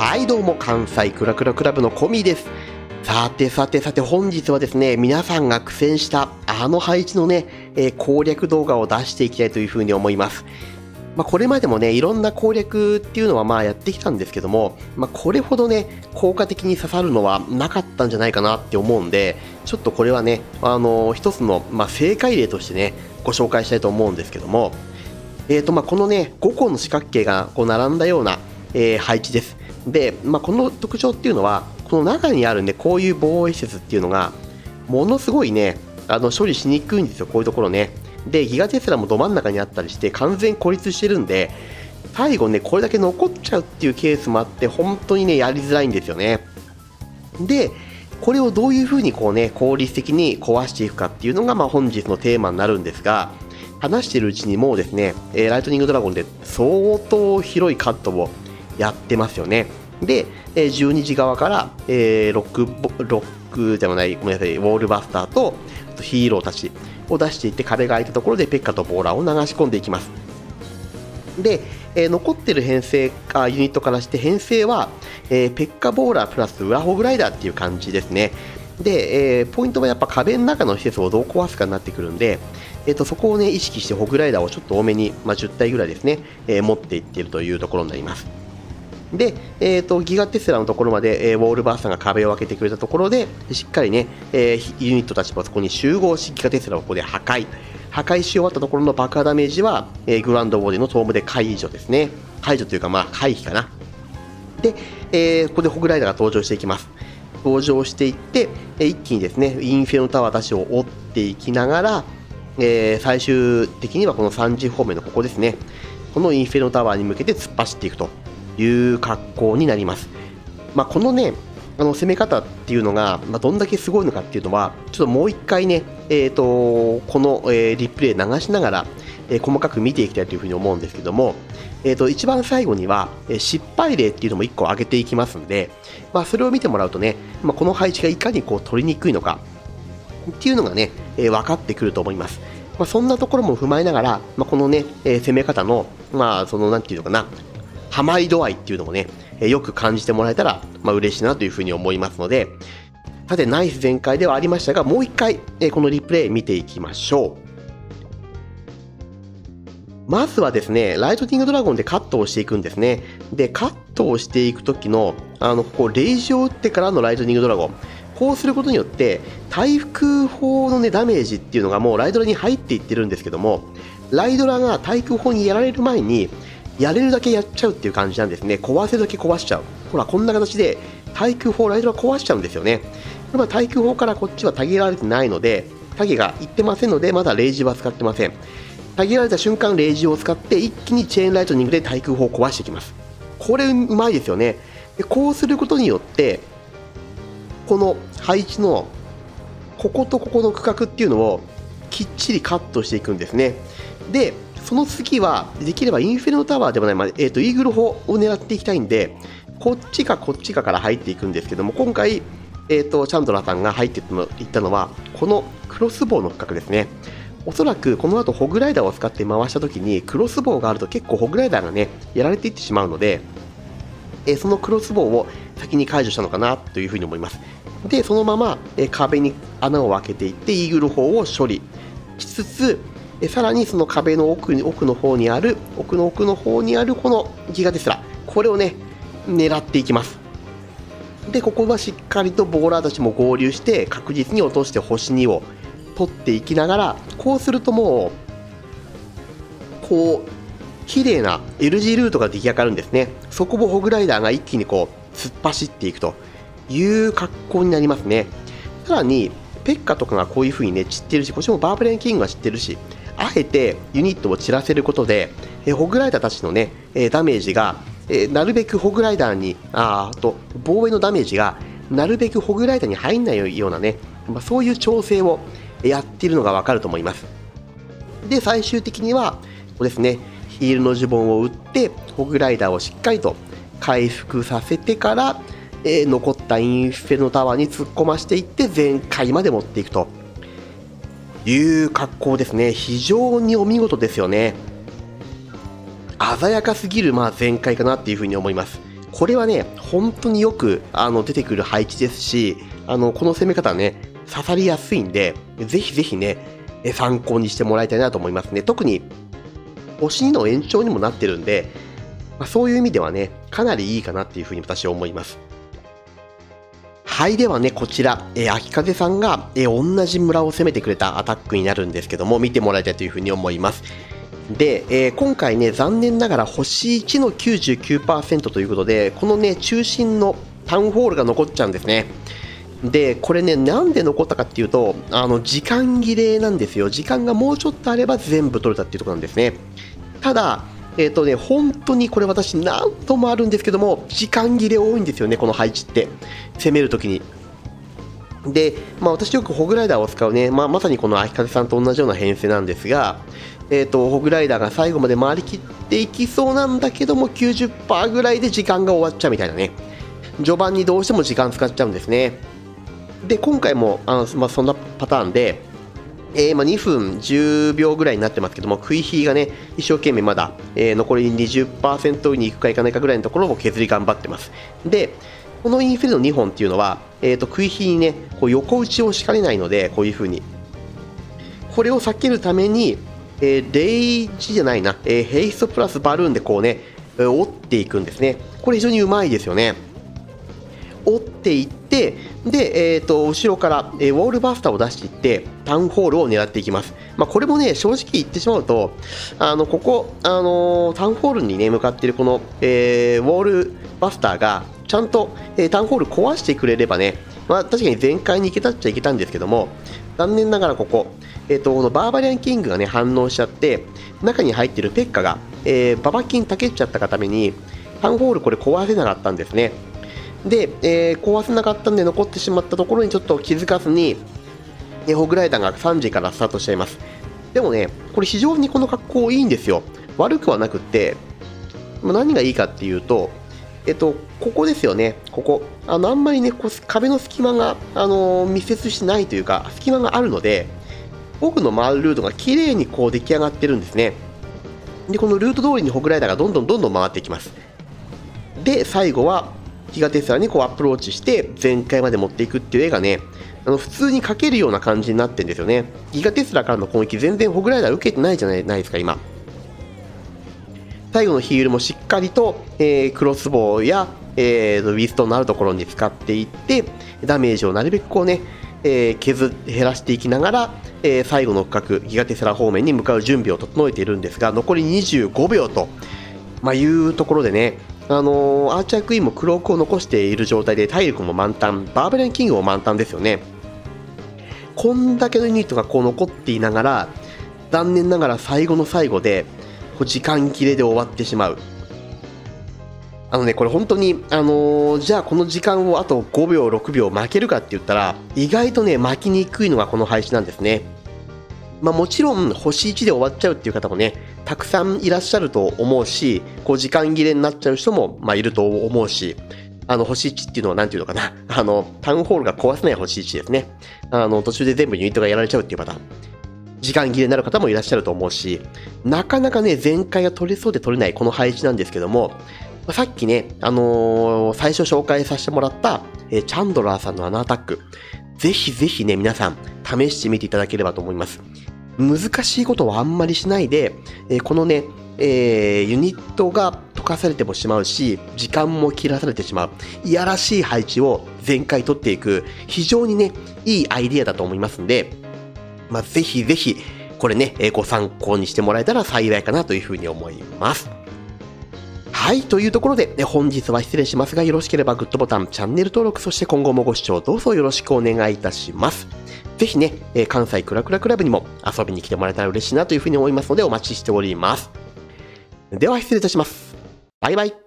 はいどうも関西クラクラクラブのコミです。さてさてさて本日はですね皆さんが苦戦したあの配置のね、えー、攻略動画を出していきたいというふうに思います。まあ、これまでもねいろんな攻略っていうのはまあやってきたんですけども、まあ、これほどね効果的に刺さるのはなかったんじゃないかなって思うんでちょっとこれはねあの一つの、まあ、正解例としてねご紹介したいと思うんですけどもえーとまあ、このね5個の四角形がこう並んだような、えー、配置です。で、まあ、この特徴っていうのはこの中にあるねこういう防衛施設っていうのがものすごいねあの処理しにくいんですよこういうところね。でギガテスラもど真ん中にあったりして完全孤立してるんで最後ねこれだけ残っちゃうっていうケースもあって本当にねやりづらいんですよね。でこれをどういうふうにこうね効率的に壊していくかっていうのがまあ本日のテーマになるんですが話してるうちにもうですね、えライトニングドラゴンで相当広いカットをやってますよね。で、え12時側から、えー、ロックロックでもないごめんなさいウォールバスターとヒーローたちを出していって壁が開いたところでペッカとボーラーを流し込んでいきます。で、えー、残ってる編成かユニットからして編成は、えー、ペッカボーラープラスウラホグライダーっていう感じですね。で、えー、ポイントはやっぱ壁の中の施設をどう壊すかになってくるんで、えーと、そこをね意識してホグライダーをちょっと多めに、まあ、10体ぐらいですね、え、持っていってるというところになります。で、えーと、ギガテスラのところまで、えー、ウォールバーサーが壁を開けてくれたところでしっかりね、えー、ユニットたちもそこに集合しギガテスラをここで破壊。破壊し終わったところの爆破ダメージは、えー、グランドウォーデのトームで解除ですね。解除というかまあ回避かな。で、えー、ここでホグライダーが登場していきます。登場していって、え一気にですねインフェルノタワーたちを追っていきながら、えー、最終的にはこの30方面のここですね。このインフェルノタワーに向けて突っ走っていくと。いう格好になります。まあ、このねあの攻め方っていうのが、まあ、どんだけすごいのかっていうのはちょっともう一回ね、えーと、この、えー、リプレイ流しながら、えー、細かく見ていきたいというふうに思うんですけども、えーと、一番最後には、えー、失敗例っていうのも1個上げていきますんで、まあ、それを見てもらうとね、まあ、この配置がいかにこう取りにくいのかっていうのがね、えー、分かってくると思います。まあ、そんなところも踏まえながら、まあ、このね、えー、攻め方の、まあ、その、なんていうのかな、ハマり度合いっていうのもね、えよく感じてもらえたら、まあ、嬉しいなというふうに思いますので、さて、ナイス全開ではありましたが、もう一回、えこのリプレイ見ていきましょう。まずはですね、ライトニングドラゴンでカットをしていくんですね。で、カットをしていく時の、あの、ここ、レイジを打ってからのライトニングドラゴン。こうすることによって、回復法のね、ダメージっていうのがもうライドラに入っていってるんですけども、ライドラが対空砲にやられる前に、やれるだけやっちゃうっていう感じなんですね。壊せるだけ壊しちゃう。ほらこんな形で対空砲ライドラ壊しちゃうんですよね。ま対空砲からこっちはたげられてないのでタゲがいってませんのでまだレイジは使ってません。たげられた瞬間レイジを使って一気にチェーンライトニングで対空砲を壊していきます。これうまいですよね。でこうすることによってこの配置のこことここの区画っていうのをきっちりカットしていくんですね。でその次はできればインフェルノタワーでもない、まあ、えーと、イーグル砲を狙っていきたいんでこっちかこっちかから入っていくんですけども今回、えーと、チャンドラさんが入っていったのはこのクロスボウの区画ですね。おそらくこの後ホグライダーを使って回した時にクロスボウがあると結構ホグライダーがねやられていってしまうので、え、そのクロスボウを先に解除したのかなというふうに思います。でそのまま、え、壁に穴を開けていってイーグル砲を処理しつつでさらにその壁の奥に奥の方にある奥の奥の方にあるこのギガテスラこれをね狙っていきます。でここはしっかりとボーラーたちも合流して確実に落として星2を取っていきながらこうするともうこう綺麗な L 字ルートが出来上がるんですね。そこをホグライダーが一気にこう突っ走っていくという格好になりますね。さらにペッカとかがこういう風にね散ってるしこっちもバーブレンキングが散ってるしあえてユニットを散らせることで、えホグライダーたちのね、えダメージが、えなるべくホグライダーにあと防衛のダメージがなるべくホグライダーに入んないようなね、まあ、そういう調整をやっているのがわかると思います。で最終的にはここですねヒールの呪文を打ってホグライダーをしっかりと回復させてから、えー、残ったインフェルノタワーに突っ込ましていって全開まで持っていくと。いう格好ですね非常にお見事ですよね鮮やかすぎるまあ全開かなっていうふうに思いますこれはね、本当によくあの出てくる配置ですし、あのこの攻め方ね、刺さりやすいんで、ぜひぜひね、参考にしてもらいたいなと思いますね。特に、星2の延長にもなってるんで、まあ、そういう意味ではね、かなりいいかなっていうふうに私は思います。はい、ではね、こちら、えー、秋風さんが、えー、同じ村を攻めてくれたアタックになるんですけども、見てもらいたいというふうに思います。で、えー、今回ね、残念ながら星1の99%ということで、このね、中心のタウンホールが残っちゃうんですね。で、これね、なんで残ったかっていうと、あの、時間切れなんですよ。時間がもうちょっとあれば全部取れたっていうところなんですね。ただ、えっ、ー、とね、本当にこれ私何度もあるんですけども、時間切れ多いんですよね、この配置って。攻めるときに。で、まあ私よくホグライダーを使うね、まあまさにこの秋風さんと同じような編成なんですが、えっ、ー、と、ホグライダーが最後まで回りきっていきそうなんだけども、90%ぐらいで時間が終わっちゃうみたいなね。序盤にどうしても時間使っちゃうんですね。で、今回も、あのまあ、そんなパターンで、えー、まあ、2分10秒ぐらいになってますけども、食い火がね、一生懸命まだ、えー、残り20%に行くか行かないかぐらいのところを削り頑張ってます。で、このインフェルノ2本っていうのは、えーと、食い火にね、こう横打ちをしかねないので、こういう風に。これを避けるために、えー、レイジじゃないな、えー、ヘイストプラスバルーンでこうね、折っていくんですね。これ非常にうまいですよね。折っていって、で、えーと、後ろから、えー、ウォールバスターを出していってタウンホールを狙っていきます、まあ、これもね正直言ってしまうとあのここ、あのー、タウンホールに、ね、向かっているこの、えー、ウォールバスターがちゃんと、え、タウンホール壊してくれればね、まあ、確かに全開に行けたっちゃいけたんですけども残念ながらここ、えーと、このバーバリアンキングが、ね、反応しちゃって中に入っているペッカが、えー、ババキンたけっちゃったがためにタウンホールこれ壊せなかったんですね。で、えー、壊せなかったんで残ってしまったところにちょっと気づかずに、えホグライダーが3時からスタートしちゃいます。でもね、これ非常にこの格好いいんですよ。悪くはなくて、まあ、何がいいかっていうと、えっと、ここですよね、ここ。あの、あんまりね、こう壁の隙間が、あのー、密接しないというか、隙間があるので、僕の回るルートが綺麗にこう出来上がってるんですね。で、このルート通りにホグライダーがどんどんどんどん回っていきます。で、最後は、ギガテスラにこうアプローチして全開まで持っていくっていう絵がね、あの普通に描けるような感じになってるんですよね。ギガテスラからの攻撃全然ホグライダー受けてないじゃないですか、今。最後のヒールもしっかりと、えー、クロスボウや、えー、ウィストのあるところに使っていって、ダメージをなるべくこうね、えー、削減らしていきながら、えー、最後の区画、ギガテスラ方面に向かう準備を整えているんですが、残り25秒と、まあ、いうところでね、あのー、アーチャークイーンもクロークを残している状態で体力も満タン、バーベレンキングも満タンですよね。こんだけのユニットがこう残っていながら、残念ながら最後の最後で、こう時間切れで終わってしまう。あのね、これ本当に、あのー、じゃあこの時間をあと5秒、6秒負けるかって言ったら、意外とね、巻きにくいのがこの配置なんですね。まあ、もちろん星1で終わっちゃうっていう方もねたくさんいらっしゃると思うしこう時間切れになっちゃう人も、まあ、いると思うしあの星1っていうのは何ていうのかな あのタウンホールが壊せない星1ですねあの途中で全部ユニットがやられちゃうっていうパターン時間切れになる方もいらっしゃると思うしなかなかね全開が取れそうで取れないこの配置なんですけどもさっきね、あのー、最初紹介させてもらった、えー、チャンドラーさんのあのアタック。ぜひぜひね、皆さん、試してみていただければと思います。難しいことはあんまりしないで、えー、このね、えー、ユニットが溶かされてもしまうし、時間も切らされてしまう、いやらしい配置を全開取っていく、非常にね、いいアイディアだと思いますんで、まあ、ぜひぜひ、これねえ、ご参考にしてもらえたら幸いかなというふうに思います。はい、というところで、本日は失礼しますが、よろしければグッドボタン、チャンネル登録、そして今後もご視聴どうぞよろしくお願いいたします。ぜひね、え関西クラクラクラブにも遊びに来てもらえたら嬉しいなというふうに思いますのでお待ちしております。では失礼いたします。バイバイ。